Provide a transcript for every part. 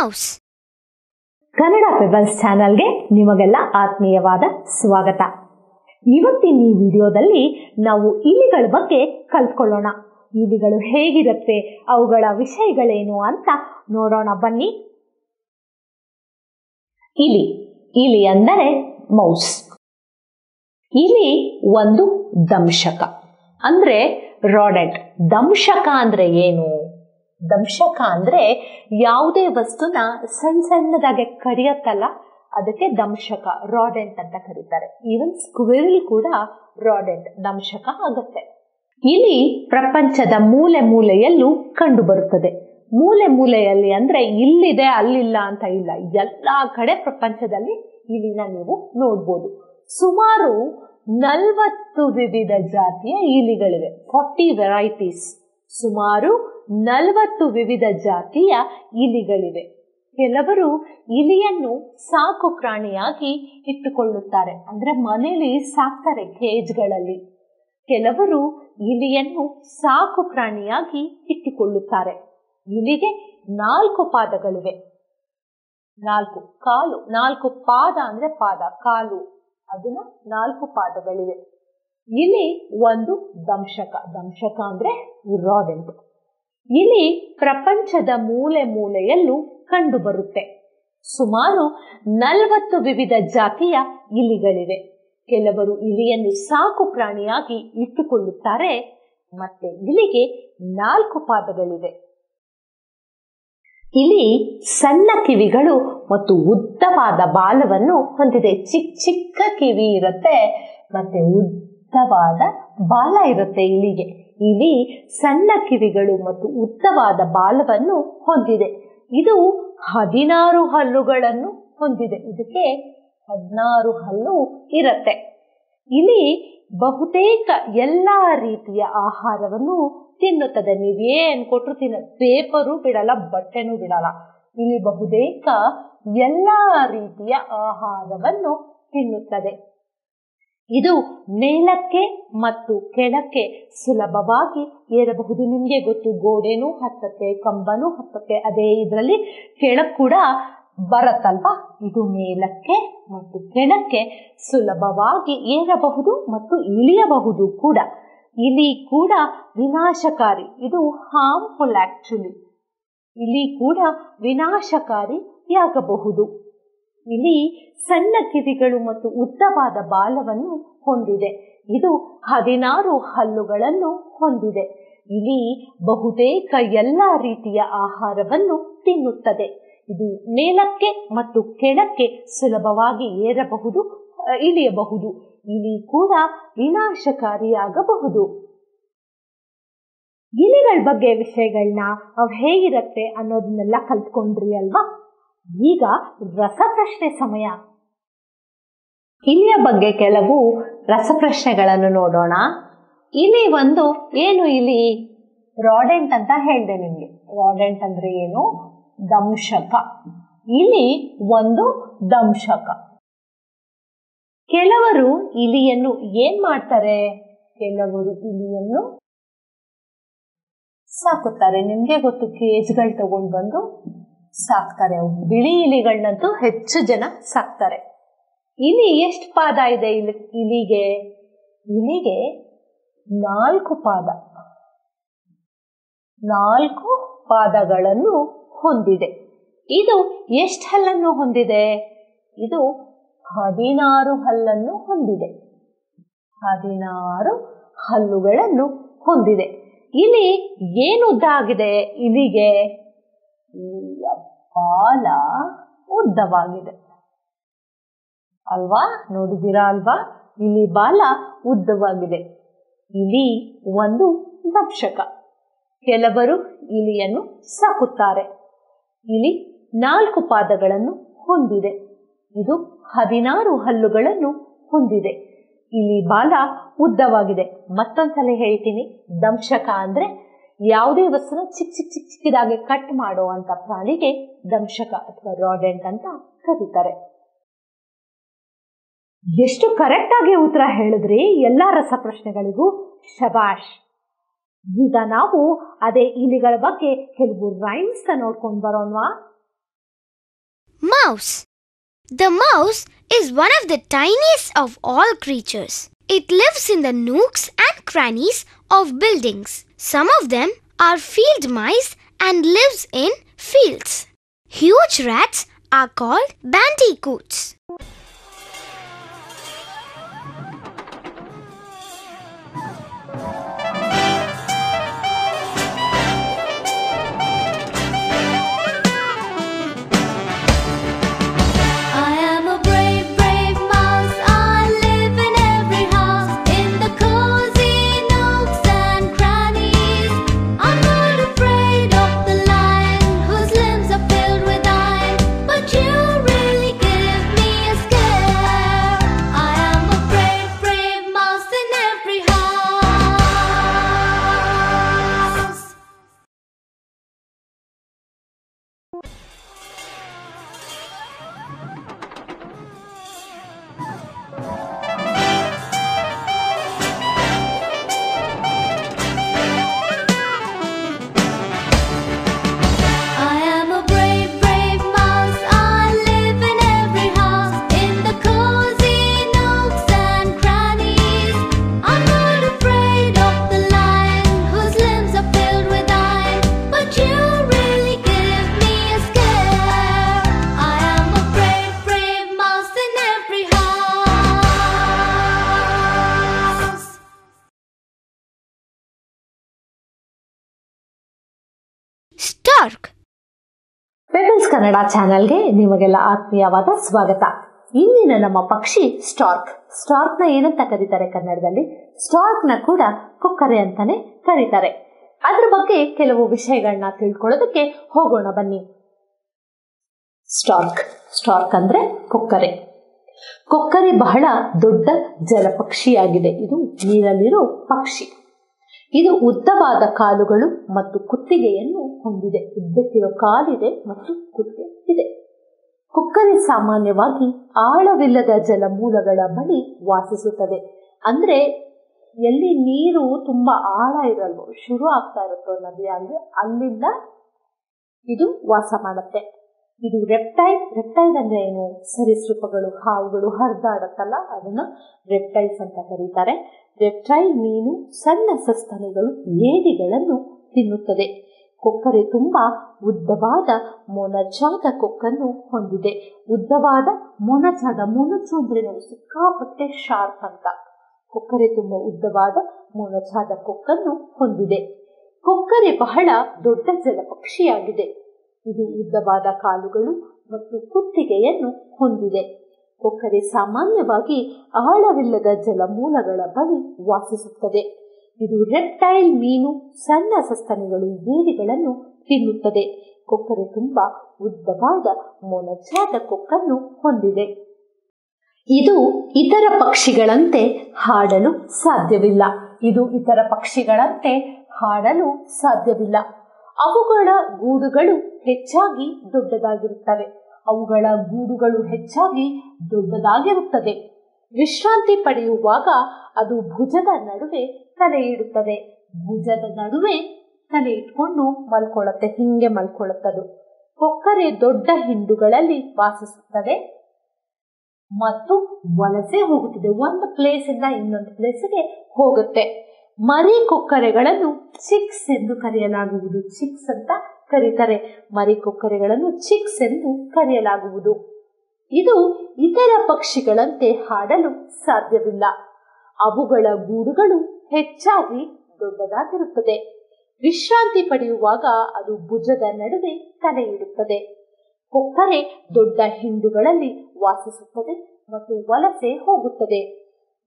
mouse. Kannada pebbles ಚಾನಲ್ಗೆ ನಿಮಗೆಲ್ಲ ಆತ್ಮೀಯವಾದ ಸ್ವಾಗತ. ಇವತ್ತಿನ ಈ ವಿಡಿಯೋದಲ್ಲಿ ನಾವು ಇಲಿಗಳ ಬಗ್ಗೆ ಕಲ್ತ್ಕೊಳ್ಳೋಣ. ಇಲಿಗಳು ಹೇಗಿರುತ್ತೆ, ಅವುಗಳ ವಿಷಯಗಳೇನು ಅಂತ ನೋಡೋಣ, ಬನ್ನಿ. ಇಲಿ ಇಲಿ ಅಂದರೆ ಮೌಸ್. ಇಲಿ ಒಂದು ದಂಶಕ. ಅಂದ್ರೆ ರಾಡೆಂಟ್ ದಂಶಕ ಅಂದ್ರೆ ಏನು? ದಂಶಕ ಅಂದ್ರೆ ಯಾವುದೇ ವಸ್ತುನ ಸಣ್ಣ ಸಣ್ಣದಾಗಿ ಕರಿಯತ್ತಲ್ಲ, ಅದಕ್ಕೆ ದಂಶಕ ರಾಡೆಂಟ್ ಅಂತ ಕರೀತಾರೆ. ಈವನ್ ಸ್ಕ್ವಿರಿಲ್ ಕೂಡ ರಾಡೆಂಟ್ ದಂಶಕ ಆಗುತ್ತೆ. ಇಲಿ ಪ್ರಪಂಚದ ಮೂಲೆ ಮೂಲೆಯಲ್ಲೂ ಕಂಡು ಬರುತ್ತದೆ. ಮೂಲೆ ಮೂಲೆಯಲ್ಲಿ ಅಂದ್ರೆ ಇಲ್ಲಿದೆ, ಅಲ್ಲಿಲ್ಲ ಅಂತ ಇಲ್ಲ. ಎಲ್ಲಾ ಕಡೆ ಪ್ರಪಂಚದಲ್ಲಿ ಇಲಿನ ನೀವು ನೋಡ್ಬೋದು. ಸುಮಾರು ನಲವತ್ತು ವಿವಿಧ ಜಾತಿಯ ಇಲಿಗಳಿವೆ. ಫಾರ್ಟಿ ವೆರೈಟೀಸ್ ಸುಮಾರು ನಲವತ್ತು ವಿವಿಧ ಜಾತಿಯ ಇಲಿಗಳಿವೆ. ಕೆಲವರು ಇಲಿಯನ್ನು ಸಾಕು ಪ್ರಾಣಿಯಾಗಿ ಇಟ್ಟುಕೊಳ್ಳುತ್ತಾರೆ. ಅಂದ್ರೆ ಮನೆಯಲ್ಲಿ ಸಾಕ್ತಾರೆ ಕೇಜ್ಗಳಲ್ಲಿ. ಕೆಲವರು ಇಲಿಯನ್ನು ಸಾಕು ಪ್ರಾಣಿಯಾಗಿ ಇಟ್ಟುಕೊಳ್ಳುತ್ತಾರೆ. ಇಲಿಗೆ ನಾಲ್ಕು ಪಾದಗಳಿವೆ. ನಾಲ್ಕು, ಕಾಲು. ನಾಲ್ಕು ಪಾದ ಅಂದ್ರೆ ಪಾದ, ಕಾಲು. ಅದನ್ನ ನಾಲ್ಕು ಪಾದಗಳಿವೆ. ಇಲಿ ಒಂದು ದಂಶಕ ದಂಶಕ ಅಂದ್ರೆ ರಾಡೆಂಟ್ ಇಲಿ ಪ್ರಪಂಚದ ಮೂಲೆ ಮೂಲೆಯಲ್ಲೂ ಕಂಡುಬರುತ್ತೆ ಸುಮಾರು ನಲವತ್ತು ವಿವಿಧ ಜಾತಿಯ ಇಲಿಗಳಿವೆ. ಕೆಲವರು ಇಲಿಯನ್ನು ಸಾಕು ಪ್ರಾಣಿಯಾಗಿ ಇಟ್ಟುಕೊಳ್ಳುತ್ತಾರೆ, ಮತ್ತೆ ಇಲಿಗೆ ನಾಲ್ಕು ಪಾದಗಳಿವೆ. ಇಲಿ ಸಣ್ಣ ಕಿವಿಗಳು ಮತ್ತು ಉದ್ದವಾದ ಬಾಲವನ್ನು ಹೊಂದಿದೆ. ಚಿಕ್ಕ ಚಿಕ್ಕ ಕಿವಿ ಇರುತ್ತೆ, ಮತ್ತೆ ಉದ್ದವಾದ ಬಾಲ ಇರುತ್ತೆ ಇಲಿಗೆ. ಇಲಿ ಸಣ್ಣ ಕಿವಿಗಳು ಮತ್ತು ಉದ್ದವಾದ ಬಾಲವನ್ನು ಹೊಂದಿದೆ. ಇದು ಹದಿನಾರು ಹಲ್ಲುಗಳನ್ನು ಹೊಂದಿದೆ. ಇದಕ್ಕೆ ಹದಿನಾರು ಹಲ್ಲು ಇರುತ್ತೆ. ಇಲಿ ಬಹುತೇಕ ಎಲ್ಲಾ ರೀತಿಯ ಆಹಾರವನ್ನು ತಿನ್ನುತ್ತದೆ. ನೀವೇನ್ ಕೊಟ್ಟರು ತಿನ್ನ, ಪೇಪರು ಬಿಡಲ್ಲ, ಬಟ್ಟೆನೂ ಬಿಡಲ್ಲ. ಇಲ್ಲಿ ಬಹುತೇಕ ಎಲ್ಲಾ ರೀತಿಯ ಆಹಾರವನ್ನು ತಿನ್ನುತ್ತದೆ. ಇದು ಮೇಲಕ್ಕೆ ಮತ್ತು ಕೆಳಕ್ಕೆ ಸುಲಭವಾಗಿ ಏರಬಹುದು. ನಿಮಗೆ ಗೊತ್ತು, ಗೋಡೆನೂ ಹತ್ತಕ್ಕೆ, ಕಂಬನೂ ಹತ್ತಕ್ಕೆ, ಅದೇ ಇದರಲ್ಲಿ ಕೆಳಕ್ ಕೂಡ ಬರತ್ತಲ್ವಾ? ಇದು ಮೇಲಕ್ಕೆ ಮತ್ತು ಕೆಳಕ್ಕೆ ಸುಲಭವಾಗಿ ಏರಬಹುದು ಮತ್ತು ಇಳಿಯಬಹುದು ಕೂಡ. ಇಲಿ ಕೂಡ ವಿನಾಶಕಾರಿ, ಇದು ಹಾರ್ಮ್ಫುಲ್ ಆಕ್ಚುಲಿ ಇಲಿ ಕೂಡ ವಿನಾಶಕಾರಿಯಾಗಬಹುದು. ಇಲಿ ಸಣ್ಣ ಕಿವಿಗಳು ಮತ್ತು ಉದ್ದವಾದ ಬಾಲವನ್ನು ಹೊಂದಿದೆ. ಇದು ಹದಿನಾರು ಹಲ್ಲುಗಳನ್ನು ಹೊಂದಿದೆ. ಇಲಿ ಬಹುತೇಕ ಎಲ್ಲ ರೀತಿಯ ಆಹಾರವನ್ನು ತಿನ್ನುತ್ತದೆ. ಇದು ಮೇಲಕ್ಕೆ ಮತ್ತು ಕೆಳಕ್ಕೆ ಸುಲಭವಾಗಿ ಏರಬಹುದು, ಇಳಿಯಬಹುದು. ಇಲಿ ಕೂಡ ವಿನಾಶಕಾರಿಯಾಗಬಹುದು. ಇಲಿಗಳ ಬಗ್ಗೆ ವಿಷಯಗಳನ್ನ ಅವ್ ಹೇಗಿರತ್ತೆ ಅನ್ನೋದನ್ನೆಲ್ಲ ಕಲ್ತ್ಕೊಂಡ್ರಿ ಅಲ್ವಾ? ಈಗ ರಸಪ್ರಶ್ನೆ ಸಮಯ. ಇಲಿಯ ಬಗ್ಗೆ ಕೆಲವು ರಸಪ್ರಶ್ನೆಗಳನ್ನು ನೋಡೋಣ. ಇಲಿ ಒಂದು, ಏನು ಇಲಿ ರಾಡೆಂಟ್ ಅಂತ ಹೇಳಿದೆ ನಿಮಗೆ. ರಾಡೆಂಟ್ ಅಂದ್ರೆ ಏನು? ದಂಶಕ. ಇಲಿ ಒಂದು ದಂಶಕ. ಕೆಲವರು ಇಲಿಯನ್ನು ಏನ್ ಮಾಡ್ತಾರೆ? ಕೆಲವರು ಇಲಿಯನ್ನು ಸಾಕುತ್ತಾರೆ. ನಿಮ್ಗೆ ಗೊತ್ತು, ಕೇಜ್ಗಳು ತಗೊಂಡ್ ಬಂದು ಸಾಕ್ತಾರೆ. ಬಿಳಿ ಇಲಿಗಳನ್ನಂತೂ ಹೆಚ್ಚು ಜನ ಸಾಕ್ತಾರೆ. ಇಲಿ ಎಷ್ಟು ಪಾದ ಇದೆ ಇಲ್ಲಿ ಇಲಿಗೆ? ಇಲಿಗೆ ನಾಲ್ಕು ಪಾದ. ನಾಲ್ಕು ಪಾದಗಳನ್ನು ಹೊಂದಿದೆ. ಇದು ಎಷ್ಟು ಹಲ್ಲನ್ನು ಹೊಂದಿದೆ? ಇದು ಹದಿನಾರು ಹಲ್ಲನ್ನು ಹೊಂದಿದೆ. ಹದಿನಾರು ಹಲ್ಲುಗಳನ್ನು ಹೊಂದಿದೆ. ಇಲಿ ಏನು ಉದ್ದ ಆಗಿದೆ ಇಲಿಗೆ? ಇಲಿಯ ಬಾಲ ಉದ್ದವಾಗಿದೆ. ಅಲ್ವಾ? ನೋಡಿದಿರಾ ಅಲ್ವಾ? ಇಲಿ ಬಾಲ ಉದ್ದವಾಗಿದೆ. ಇಲಿ ಒಂದು ದಕ್ಷಕ. ಕೆಲವರು ಇಲಿಯನ್ನು ಸಾಕುತ್ತಾರೆ. ಇಲಿ ನಾಲ್ಕು ಪಾದಗಳನ್ನು ಹೊಂದಿದೆ. ಇದು ಹದಿನಾರು ಹಲ್ಲುಗಳನ್ನು ಹೊಂದಿದೆ. ಇಲಿ ಬಾಲ ಉದ್ದವಾಗಿದೆ. ಮತ್ತೊಂದ್ಸಲ ಹೇಳ್ತೀನಿ. ದಂಶಕ ಅಂದ್ರೆ ಯಾವುದೇ ವಸ್ತುನ ಚಿಕ್ಕ ಚಿಕ್ಕ ಚಿಕ್ಕ ಚಿಕ್ಕದಾಗಿ ಕಟ್ ಮಾಡುವಂತ ಪ್ರಾಣಿಗೆ ದಂಶಕ ಅಥವಾ ರಾಡೆಂಟ್ ಅಂತ ಕರೀತಾರೆ. ಎಷ್ಟು ಕರೆಕ್ಟ್ ಆಗಿ ಉತ್ತರ ಹೇಳಿದ್ರಿ ಎಲ್ಲಾ ರಸಪ್ರಶ್ನೆಗಳಿಗೂ ಶಬಾಷ್. ಈಗ ನಾವು ಅದೇ ಇಲಿಗಳ ಬಗ್ಗೆ ಕೆಲವು ರೈಮ್ಸ್ ನೋಡ್ಕೊಂಡು ಬರೋಣವಾ mouse the mouse is one of the tiniest of all creatures. It lives in the nooks and crannies of buildings. Some of them are field mice and lives in fields. Huge rats are called bandicoots. Kannada ಚಾನೆಲ್ಗೆ ನಿಮಗೆಲ್ಲ ಆತ್ಮೀಯವಾದ ಸ್ವಾಗತ. ಇಂದಿನ ನಮ್ಮ ಪಕ್ಷಿ Starc. ಸ್ಟಾರ್ಕ್ನ ಏನಂತ ಕರೀತಾರೆ ಕನ್ನಡದಲ್ಲಿ? ಸ್ಟಾರ್ಕ್ನ ಕೂಡ ಕುಕ್ಕರೆ ಅಂತಾನೆ ಕರೀತಾರೆ. ಅದ್ರ ಬಗ್ಗೆ ಕೆಲವು ವಿಷಯಗಳನ್ನ ತಿಳ್ಕೊಳ್ಳೋದಕ್ಕೆ ಹೋಗೋಣ ಬನ್ನಿ. ಸ್ಟಾರ್ಕ್. ಸ್ಟಾರ್ಕ್ ಅಂದ್ರೆ ಕುಕ್ಕರೆ. ಕೊಕ್ಕರೆ ಬಹಳ ದೊಡ್ಡ ಜಲಪಕ್ಷಿಯಾಗಿದೆ. ಇದು ನೀರಲ್ಲಿರೋ ಪಕ್ಷಿ. ಇದು ಉದ್ದವಾದ ಕಾಲುಗಳು ಮತ್ತು ಕುತ್ತಿಗೆಯನ್ನು ಹೊಂದಿದೆ. ಉದ್ದಕ್ಕಿರೋ ಕಾಲಿದೆ ಮತ್ತು ಕುತ್ತಿಗೆ ಇದೆ ಕೊಕ್ಕರೆ ಸಾಮಾನ್ಯವಾಗಿ ಆಳವಿಲ್ಲದ ಜಲಮೂಲಗಳ ಬಳಿ ವಾಸಿಸುತ್ತದೆ. ಅಂದ್ರೆ ಎಲ್ಲಿ ನೀರು ತುಂಬಾ ಆಳ ಇರಲ್ವೋ, ಶುರು ಆಗ್ತಾ ಇರುತ್ತೋ ನದಿ ಅಲ್ಲಿ ಅಲ್ಲಿಂದ ಇದು ವಾಸ ಮಾಡುತ್ತೆ. ಇದು ರೆಪ್ಟೈಲ್ ರೆಪ್ಟೈಲ್ ಅಂದ್ರೆ ಏನು? ಸರೀಸೃಪಗಳು ಹಾವುಗಳು ಹರಿದಾಡತ್ತಲ್ಲ, ಅದನ್ನ ರೆಪ್ಟೈಲ್ಸ್ ಅಂತ ಕರೀತಾರೆ. ರೆಪ್ಟೈಲ್ ಮೀನು ಸಣ್ಣ ಸಸ್ತನಿಗಳು, ಏಡಿಗಳನ್ನು ತಿನ್ನುತ್ತದೆ. ಕೊಕ್ಕರೆ ತುಂಬಾ ಉದ್ದವಾದ ಮೊನಚಾದ ಕೊಕ್ಕನ್ನು ಹೊಂದಿದೆ. ಉದ್ದವಾದ ಮೊನಚಾದ ಮೊನಚು ಅಂದ್ರೆ ನಾವು ಸಿಕ್ಕಾಪಟ್ಟೆ ಶಾರ್ಪ್ ಅಂತ. ಕೊಕ್ಕರೆ ತುಂಬಾ ಉದ್ದವಾದ ಮೊನಚಾದ ಕೊಕ್ಕನ್ನು ಹೊಂದಿದೆ. ಕೊಕ್ಕರೆ ಬಹಳ ದೊಡ್ಡ ಜಲಪಕ್ಷಿಯಾಗಿದೆ. ಇದು ಉದ್ದವಾದ ಕಾಲುಗಳು ಮತ್ತು ಕುತ್ತಿಗೆಯನ್ನು ಹೊಂದಿದೆ. ಕೊಕ್ಕರೆ ಸಾಮಾನ್ಯವಾಗಿ ಆಳವಿಲ್ಲದ ಜಲಮೂಲಗಳ ಬಳಿ ವಾಸಿಸುತ್ತದೆ. ಇದು ರೆಪ್ಟೈಲ್ ಮೀನು, ಸಣ್ಣ ಸಸ್ತನಿಗಳು ಬೇರಿಗಳನ್ನು ತಿನ್ನುತ್ತದೆ. ಕೊಕ್ಕರೆ ತುಂಬಾ ಉದ್ದವಾದ ಮೊನಚಾದ ಕೊಕ್ಕನ್ನು ಹೊಂದಿದೆ. ಇದು ಇತರ ಪಕ್ಷಿಗಳಂತೆ ಹಾಡಲು ಸಾಧ್ಯವಿಲ್ಲ. ಇದು ಇತರ ಪಕ್ಷಿಗಳಂತೆ ಹಾಡಲು ಸಾಧ್ಯವಿಲ್ಲ. ಅವುಗಳ ಗೂಡುಗಳು ಹೆಚ್ಚಾಗಿ ದೊಡ್ಡದಾಗಿರುತ್ತವೆ. ಅವುಗಳ ಗೂಡುಗಳು ಹೆಚ್ಚಾಗಿ ದೊಡ್ಡದಾಗಿರುತ್ತದೆ. ವಿಶ್ರಾಂತಿ ಪಡೆಯುವಾಗ ಅದು ಭುಜದ ನಡುವೆ ತಲೆ ಇಡುತ್ತದೆ. ಭುಜದ ನಡುವೆ ತಲೆ ಇಟ್ಕೊಂಡು ಮಲ್ಕೊಳ್ಳುತ್ತೆ, ಹಿಂಗೆ ಮಲ್ಕೊಳ್ಳುತ್ತದೆ. ಕೊಕ್ಕರೆ ದೊಡ್ಡ ಹಿಂಡುಗಳಲ್ಲಿ ವಾಸಿಸುತ್ತದೆ ಮತ್ತು ವಲಸೆ ಹೋಗುತ್ತದೆ. ಒಂದು ಪ್ಲೇಸ್ ಇಂದ ಇನ್ನೊಂದು ಪ್ಲೇಸ್ಗೆ ಹೋಗುತ್ತೆ. ಮರಿ ಕೊಕ್ಕರೆಗಳನ್ನು ಚಿಕ್ಸ್ ಎಂದು ಕರೆಯಲಾಗುವುದು. ಚಿಕ್ಸ್ ಅಂತ ಕರೀತಾರೆ. ಮರಿ ಕೊಕ್ಕರೆಗಳನ್ನು ಚಿಕ್ಸ್ ಎಂದು ಕರೆಯಲಾಗುವುದು. ಇದು ಇತರ ಪಕ್ಷಿಗಳಂತೆ ಹಾಡಲು ಸಾಧ್ಯವಿಲ್ಲ. ಅವುಗಳ ಗೂಡುಗಳು ಹೆಚ್ಚಾಗಿ ದೊಡ್ಡದಾಗಿರುತ್ತದೆ. ವಿಶ್ರಾಂತಿ ಪಡೆಯುವಾಗ ಅದು ಭುಜದ ನಡುವೆ ತಲೆ ಇಡುತ್ತದೆ ಕೊಕ್ಕರೆ ದೊಡ್ಡ ಹಿಂಡುಗಳಲ್ಲಿ ವಾಸಿಸುತ್ತದೆ ಮತ್ತು ವಲಸೆ ಹೋಗುತ್ತದೆ.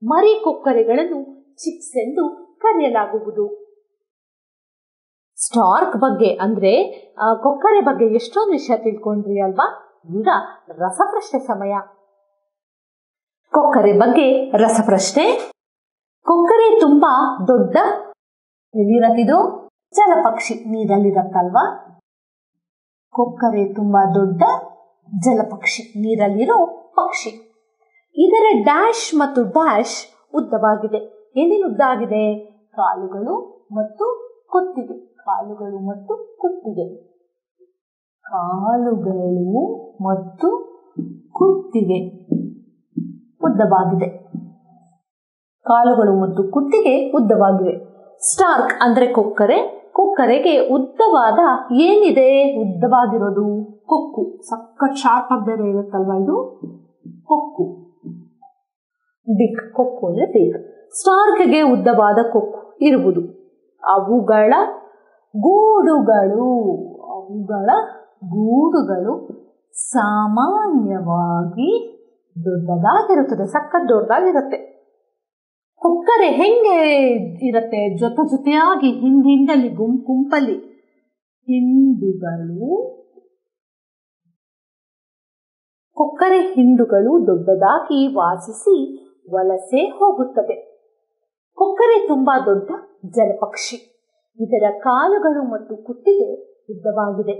ಮರಿ ಕೊಕ್ಕರೆಗಳನ್ನು ಚಿಕ್ಸ್ ಎಂದು ಕರೆಯಲಾಗುವುದು. ಸ್ಟಾರ್ಕ್ ಬಗ್ಗೆ ಅಂದ್ರೆ ಕೊಕ್ಕರೆ ಬಗ್ಗೆ ಎಷ್ಟೊಂದು ವಿಷಯ ತಿಳ್ಕೊಂಡ್ರಿ ಅಲ್ವಾ? ಈಗ ರಸಪ್ರಶ್ನೆ ಸಮಯ. ಕೊಕ್ಕರೆ ಬಗ್ಗೆ ರಸಪ್ರಶ್ನೆ. ಕೊಕ್ಕರೆ ತುಂಬಾ ದೊಡ್ಡ ಎಲ್ಲಿರತ್ತಿದು ಜಲಪಕ್ಷಿ ನೀರಲ್ಲಿರತ್ತಲ್ವಾ? ಕೊಕ್ಕರೆ ತುಂಬಾ ದೊಡ್ಡ ಜಲಪಕ್ಷಿ ನೀರಲ್ಲಿರೋ ಪಕ್ಷಿ. ಇದರ ಡ್ಯಾಶ್ ಮತ್ತು ಡ್ಯಾಶ್ ಉದ್ದವಾಗಿದೆ. ಏನೇನು ಉದ್ದ ಆಗಿದೆ ಕಾಲುಗಳು ಮತ್ತು ಕುತ್ತಿಗೆ. ಕಾಲುಗಳು ಮತ್ತು ಕುತ್ತಿಗೆ. ಕಾಲುಗಳು ಮತ್ತು ಕುತ್ತಿಗೆ. ಉದ್ದವಾಗಿದೆ. ಕಾಲುಗಳು ಮತ್ತು ಕುತ್ತಿಗೆ ಉದ್ದವಾಗಿವೆ. ಸ್ಟಾರ್ಕ್ ಅಂದ್ರೆ ಕೊಕ್ಕರೆ. ಕೊಕ್ಕರೆಗೆ ಉದ್ದವಾದ ಏನಿದೆ? ಉದ್ದವಾಗಿರೋದು ಕೊಕ್ಕು. ಸಖತ್ ಶಾರ್ಪ್ ಬೇರೆ ಇರುತ್ತಲ್ವಾ ಇದು? ಕೊಕ್ಕು. ಬಿಕ್ ಕೊಕ್ಕು ಅಂದ್ರೆ ಬಿಕ್ ಸ್ಟಾರ್ಕ್ಗೆ ಉದ್ದವಾದ ಕೊಕ್ಕು ಇರುವುದು. ಅವುಗಳ ಗೂಡುಗಳು. ಅವುಗಳ ಗೂಡುಗಳು ಸಾಮಾನ್ಯವಾಗಿ ದೊಡ್ಡದಾಗಿರುತ್ತದೆ, ಸಖತ್ ದೊಡ್ಡದಾಗಿರುತ್ತೆ. ಕೊಕ್ಕರೆ ಹೆಂಗೆ ಇರುತ್ತೆ? ಜೊತೆ ಜೊತೆಯಾಗಿ ಹಿಂದ್ ಹಿಂದಲ್ಲಿ ಗುಂಪು ಗುಂಪಲ್ಲಿ. ಹಿಂಡುಗಳು. ಕೊಕ್ಕರೆ ಹಿಂಡುಗಳು ದೊಡ್ಡದಾಗಿ ವಾಸಿಸಿ ವಲಸೆ ಹೋಗುತ್ತದೆ ಕೊಕ್ಕರೆ ತುಂಬಾ ದೊಡ್ಡ ಜಲಪಕ್ಷಿ. ಇದರ ಕಾಲುಗಳು ಮತ್ತು ಕುತ್ತಿಗೆ ಉದ್ದವಾಗಿದೆ.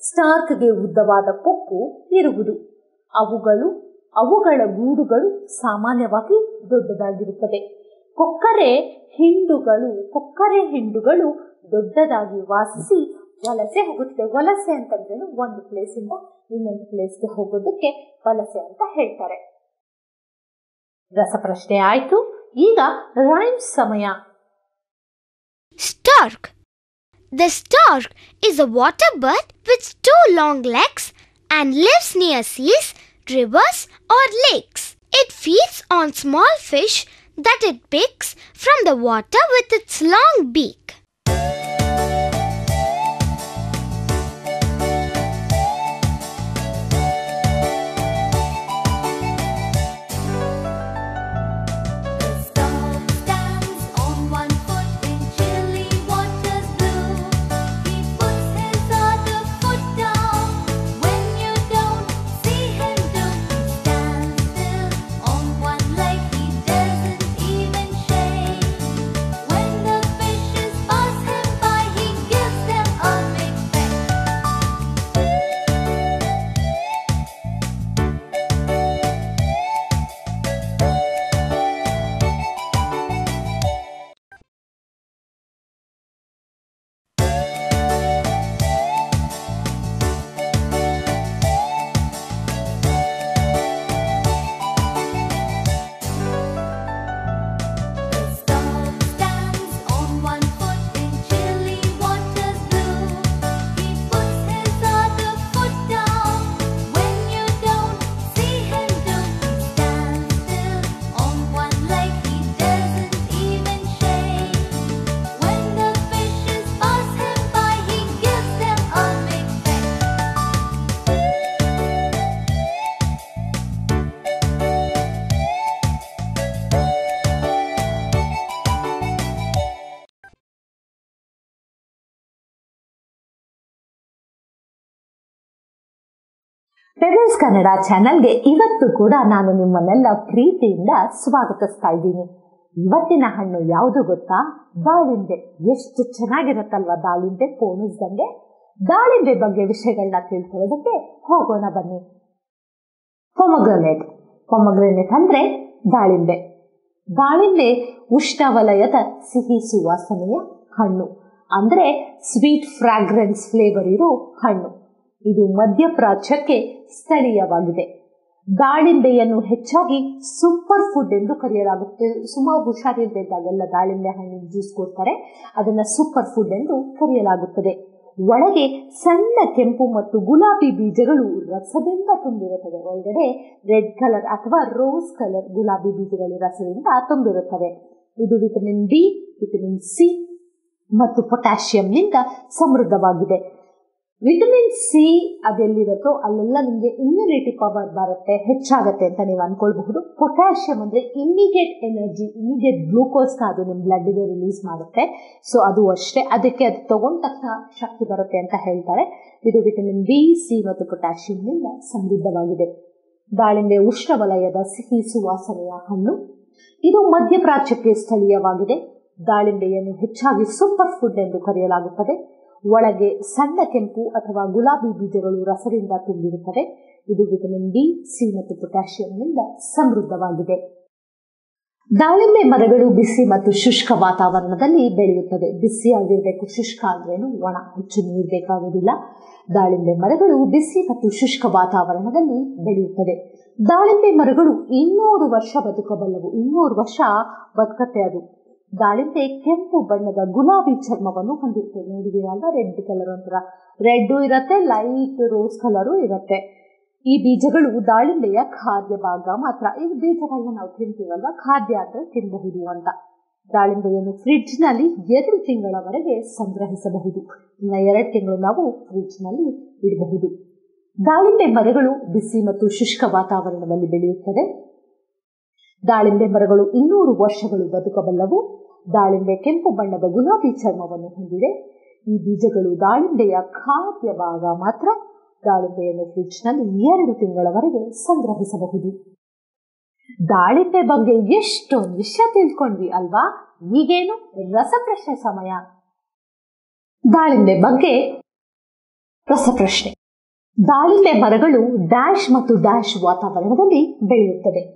ಸ್ಟಾರ್ಕ್ಗೆ ಉದ್ದವಾದ ಕೊಕ್ಕು ಇರುವುದು. ಅವುಗಳು, ಅವುಗಳ ಗೂಡುಗಳು ಸಾಮಾನ್ಯವಾಗಿ ದೊಡ್ಡದಾಗಿರುತ್ತದೆ ಕೊಕ್ಕರೆ ಹಿಂಡುಗಳು ಕೊಕ್ಕರೆ ಹಿಂಡುಗಳು ದೊಡ್ಡದಾಗಿ ವಾಸಿಸಿ ವಲಸೆ ಹೋಗುತ್ತೆ ವಲಸೆ ಅಂತಂದ್ರೆ ಒಂದು ಪ್ಲೇಸ್ ಇಂದ ಇನ್ನೊಂದು ಪ್ಲೇಸ್ಗೆ ಹೋಗೋದಕ್ಕೆ ವಲಸೆ ಅಂತ ಹೇಳ್ತಾರೆ. ರಸಪ್ರಶ್ನೆ ಆಯ್ತು. ಈಗ ರೈಮ್ ಸಮಯ. Stork. The stork is a water bird with two long legs and lives near seas, rivers, or lakes. It feeds on small fish that it picks from the water with its long beak. Pebbles Kannada ಚಾನೆಲ್ಗೆ ಇವತ್ತು ಕೂಡ ನಾನು ನಿಮ್ಮನ್ನೆಲ್ಲ ಪ್ರೀತಿಯಿಂದ ಸ್ವಾಗತಿಸ್ತಾ ಇದ್ದೀನಿ. ಇವತ್ತಿನ ಹಣ್ಣು ಯಾವುದು ಗೊತ್ತಾ? ದಾಳಿಂಬೆ. ಎಷ್ಟು ಚೆನ್ನಾಗಿರುತ್ತಲ್ವಾ ದಾಳಿಂಬೆ? ಪೋಣಿಸ್ದಂಗೆ ದಾಳಿಂಬೆ ಬಗ್ಗೆ ವಿಷಯಗಳನ್ನ ತಿಳ್ಕೊಳ್ಳೋದಕ್ಕೆ ಹೋಗೋಣ ಬನ್ನಿ. ಪೊಮಗ್ರನೇಟ್ ಪೊಮಗ್ರನೇಟ್ ಅಂದ್ರೆ ದಾಳಿಂಬೆ. ದಾಳಿಂಬೆ ಉಷ್ಣವಲಯದ ಸಿಹಿ ಸುವಾಸನೆಯ ಹಣ್ಣು. ಅಂದ್ರೆ ಸ್ವೀಟ್ ಫ್ರಾಗ್ರೆನ್ಸ್ ಫ್ಲೇವರ್ ಇರೋ ಹಣ್ಣು. ಇದು ಮಧ್ಯಪ್ರಾಚ್ಯಕ್ಕೆ ಸ್ಥಳೀಯವಾಗಿದೆ. ದಾಳಿಂಬೆಯನ್ನು ಹೆಚ್ಚಾಗಿ ಸೂಪರ್ ಫುಡ್ ಎಂದು ಕರೆಯಲಾಗುತ್ತೆ. ಸುಮಾರು ಹುಷಾರಿಲ್ಲದಾಗೆಲ್ಲ ದಾಳಿಂಬೆ ಹಣ್ಣಿನ ಜ್ಯೂಸ್ ಕೊಡ್ತಾರೆ. ಅದನ್ನ ಸೂಪರ್ ಫುಡ್ ಎಂದು ಕರೆಯಲಾಗುತ್ತದೆ. ಒಳಗೆ ಸಣ್ಣ ಕೆಂಪು ಮತ್ತು ಗುಲಾಬಿ ಬೀಜಗಳು ರಸದಿಂದ ತುಂಬಿರುತ್ತದೆ ಒಳಗಡೆ ರೆಡ್ ಕಲರ್ ಅಥವಾ ರೋಸ್ ಕಲರ್ ಗುಲಾಬಿ ಬೀಜಗಳು ರಸದಿಂದ ತುಂಬಿರುತ್ತವೆ. ಇದು ವಿಟಮಿನ್ ಡಿ ವಿಟಮಿನ್ ಸಿ ಮತ್ತು ಪೊಟ್ಯಾಷಿಯಂನಿಂದ ಸಮೃದ್ಧವಾಗಿದೆ. ವಿಟಮಿನ್ ಸಿ ಅದೆಲ್ಲಿರುತ್ತೋ ಅಲ್ಲೆಲ್ಲ ನಿಮಗೆ ಇಮ್ಯುನಿಟಿ ಪವರ್ ಬರುತ್ತೆ, ಹೆಚ್ಚಾಗುತ್ತೆ ಅಂತ ನೀವು ಅನ್ಕೊಳ್ಬಹುದು. ಪೊಟ್ಯಾಷಿಯಂ ಅಂದರೆ ಇಮಿಡಿಯೇಟ್ ಎನರ್ಜಿ ಇಮಿಡಿಯೇಟ್ ಗ್ಲೂಕೋಸ್ನ ಅದು ನಿಮ್ಮ ಬ್ಲಡ್ಗೆ ರಿಲೀಸ್ ಮಾಡುತ್ತೆ. ಸೊ ಅದು ಅಷ್ಟೇ. ಅದಕ್ಕೆ ಅದು ತಗೊಂಡ ತಕ್ಷಣ ಶಕ್ತಿ ಬರುತ್ತೆ ಅಂತ ಹೇಳ್ತಾರೆ. ಇದು ವಿಟಮಿನ್ ಬಿ ಸಿ ಮತ್ತು ಪೊಟ್ಯಾಷಿಯಂನಿಂದ ಸಮೃದ್ಧವಾಗಿದೆ. ದಾಳಿಂಬೆ ಉಷ್ಣವಲಯದ ಸಿಹಿ ಸುವಾಸನೆಯ ಹಣ್ಣು. ಇದು ಮಧ್ಯಪ್ರಾಚ್ಯಕ್ಕೆ ಸ್ಥಳೀಯವಾಗಿದೆ. ದಾಳಿಂಬೆಯನ್ನು ಹೆಚ್ಚಾಗಿ ಸೂಪರ್ ಫುಡ್ ಎಂದು ಕರೆಯಲಾಗುತ್ತದೆ. ಒಳಗೆ ಸಣ್ಣ ಕೆಂಪು ಅಥವಾ ಗುಲಾಬಿ ಬೀಜಗಳು ರಸದಿಂದ ತುಂಬಿರುತ್ತವೆ. ಇದು ವಿಟಮಿನ್ ಡಿ, ಸಿ ಮತ್ತು ಪೊಟ್ಯಾಷಿಯಂನಿಂದ ಸಮೃದ್ಧವಾಗಿದೆ. ದಾಳಿಂಬೆ ಮರಗಳು ಬಿಸಿ ಮತ್ತು ಶುಷ್ಕ ವಾತಾವರಣದಲ್ಲಿ ಬೆಳೆಯುತ್ತದೆ ಬಿಸಿಯಾಗಿರಬೇಕು, ಶುಷ್ಕ ಅಂದ್ರೇನು ಒಣ, ಹೆಚ್ಚು ನೀರು ಬೇಕಾಗುವುದಿಲ್ಲ. ದಾಳಿಂಬೆ ಮರಗಳು ಬಿಸಿ ಮತ್ತು ಶುಷ್ಕ ವಾತಾವರಣದಲ್ಲಿ ಬೆಳೆಯುತ್ತದೆ ದಾಳಿಂಬೆ ಮರಗಳು ಇನ್ನೂರು ವರ್ಷ ಬದುಕಬಲ್ಲವು. ಇನ್ನೂರು ವರ್ಷ ಬದುಕತ್ತೆ ಅದು. ದಾಳಿಂಬೆ ಕೆಂಪು ಬಣ್ಣದ ಗುಲಾಬಿ ಚರ್ಮವನ್ನು ಹೊಂದಿರುತ್ತೆ ನೋಡಿದೀವಲ್ಲ ರೆಡ್ ಕಲರ್ ಒಂಥರ. ರೆಡ್ ಇರತ್ತೆ ಲೈಟ್ ರೋಸ್ ಕಲರು ಇರತ್ತೆ. ಈ ಬೀಜಗಳು ದಾಳಿಂಬೆಯ ಖಾದ್ಯ ಭಾಗ ಮಾತ್ರ. ಈ ಬೀಜಗಳನ್ನ ನಾವು ತಿಂತೀವಲ್ವಾ? ಖಾದ್ಯ ಆದ್ರೆ ತಿನ್ನಬಹುದು ಅಂತ. ದಾಳಿಂಬೆಯನ್ನು ಫ್ರಿಡ್ಜ್ನಲ್ಲಿ ಎರಡು ತಿಂಗಳವರೆಗೆ ಸಂಗ್ರಹಿಸಬಹುದು. ಇನ್ನ ಎರಡು ತಿಂಗಳು ನಾವು ಫ್ರಿಡ್ಜ್ನಲ್ಲಿ ಇಡಬಹುದು. ದಾಳಿಂಬೆ ಮರಗಳು ಬಿಸಿ ಮತ್ತು ಶುಷ್ಕ ವಾತಾವರಣದಲ್ಲಿ ಬೆಳೆಯುತ್ತದೆ ದಾಳಿಂಬೆ ಮರಗಳು ಇನ್ನೂರು ವರ್ಷಗಳು ಬದುಕಬಲ್ಲವು. ದಾಳಿಂಬೆ ಕೆಂಪು ಬಣ್ಣದ ಗುಲಾಬಿ ಚರ್ಮವನ್ನು ಹೊಂದಿದೆ. ಈ ಬೀಜಗಳು ದಾಳಿಂಬೆಯ ಖಾದ್ಯ ಭಾಗ ಮಾತ್ರ. ದಾಳಿಂಬೆಯನ್ನು ಫ್ರಿಡ್ಜ್ನಲ್ಲಿ ಎರಡು ತಿಂಗಳವರೆಗೆ ಸಂಗ್ರಹಿಸಬಹುದು. ದಾಳಿಂಬೆ ಬಗ್ಗೆ ಎಷ್ಟೊಂದು ವಿಷಯ ತಿಳ್ಕೊಂಡ್ವಿ ಅಲ್ವಾ? ಈಗೇನು ರಸಪ್ರಶ್ನೆ ಸಮಯ. ದಾಳಿಂಬೆ ಬಗ್ಗೆ ರಸಪ್ರಶ್ನೆ. ದಾಳಿಂಬೆ ಮರಗಳು ಡ್ಯಾಶ್ ಮತ್ತು ಡ್ಯಾಶ್ ವಾತಾವರಣದಲ್ಲಿ ಬೆಳೆಯುತ್ತವೆ.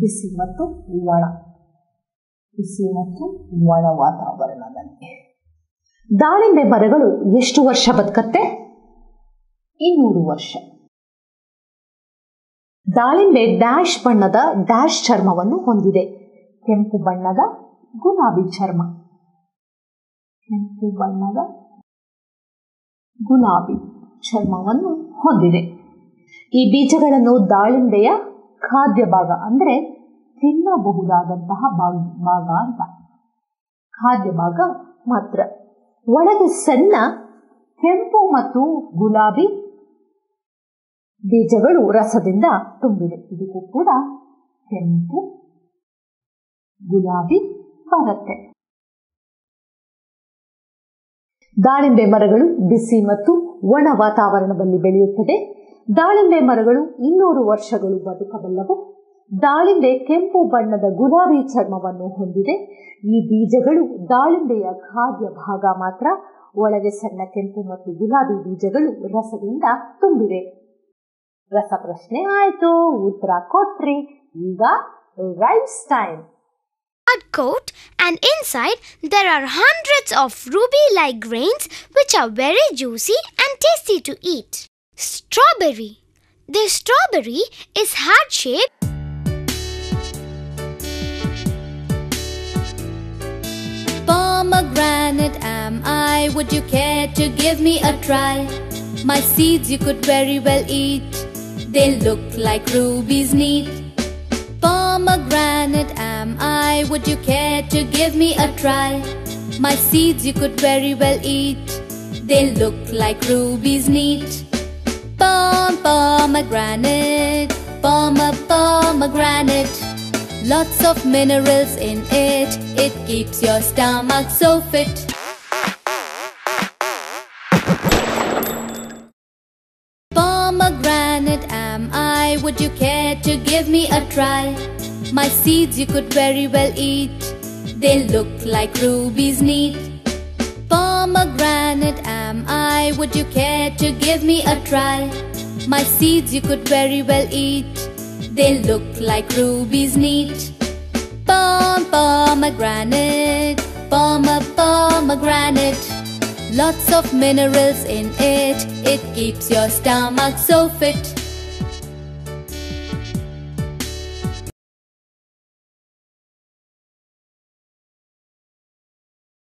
ಬಿಸಿ ಮತ್ತು ಒಣ ಬಿಸಿ ಮತ್ತು ಒಣ ವಾತಾವರಣದಲ್ಲಿ ದಾಳಿಂಬೆ ಮರಗಳು ಎಷ್ಟು ವರ್ಷ ಬದುಕತ್ತೆ? ಇನ್ನೂರು ವರ್ಷ. ದಾಳಿಂಬೆ ಡ್ಯಾಶ್ ಬಣ್ಣದ ಡ್ಯಾಶ್ ಚರ್ಮವನ್ನು ಹೊಂದಿದೆ. ಕೆಂಪು ಬಣ್ಣದ ಗುಲಾಬಿ ಚರ್ಮ. ಕೆಂಪು ಬಣ್ಣದ ಗುಲಾಬಿ ಚರ್ಮವನ್ನು ಹೊಂದಿದೆ. ಈ ಬೀಜಗಳನ್ನು ದಾಳಿಂಬೆಯ ಖಾದ್ಯ ಭಾಗ ಅಂದ್ರೆ ತಿನ್ನಬಹುದಾದಂತಹ ಭಾಗ ಅಂತ. ಖಾದ್ಯ ಭಾಗ ಮಾತ್ರ. ಒಳಗೆ ಸಣ್ಣ ಕೆಂಪು ಮತ್ತು ಗುಲಾಬಿ ಬೀಜಗಳು ರಸದಿಂದ ತುಂಬಿದೆ. ಇದಕ್ಕೂ ಕೂಡ ಕೆಂಪು, ಗುಲಾಬಿ ಬರುತ್ತೆ. ದಾಳಿಂಬೆ ಮರಗಳು ಬಿಸಿ ಮತ್ತು ಒಣ ವಾತಾವರಣದಲ್ಲಿ ಬೆಳೆಯುತ್ತದೆ. ದಾಳಿಂಬೆ ಮರಗಳು ಇನ್ನೂರು ವರ್ಷಗಳು ಬದುಕಬಲ್ಲವು. ದಾಳಿಂಬೆ ಕೆಂಪು ಬಣ್ಣದ ಗುಲಾಬಿ ಚರ್ಮವನ್ನು ಹೊಂದಿದೆ ಈ ಬೀಜಗಳು ದಾಳಿಂಬೆಯ ಖಾದ್ಯ ಭಾಗ ಮಾತ್ರ ಒಳಗೆ ಸಣ್ಣ ಕೆಂಪು ಮತ್ತು ಗುಲಾಬಿ ಬೀಜಗಳು ರಸದಿಂದ ತುಂಬಿವೆ ರಸ ಪ್ರಶ್ನೆ ಆಯ್ತು ಉತ್ತರ ಕೊಟ್ರಿ ಈಗ rise time coat and inside there are hundreds of ruby-like grains which are very juicy and tasty to eat. Strawberry. The strawberry is heart-shaped Pomegranate am I, would you care to give me a try? My seeds you could very well eat, they look like rubies neat. Pomegranate am I, would you care to give me a try? My seeds you could very well eat, they look like rubies neat. Pom pomegranate, pom pomegranate. Lots of minerals in it, it keeps your stomach so fit. Give me a try? My seeds you could very well eat, they look like rubies neat. Pomegranate am I, would you care to give me a try? My seeds you could very well eat, they look like rubies neat. Pom pomegranate, pom pomegranate. Lots of minerals in it, it keeps your stomach so fit.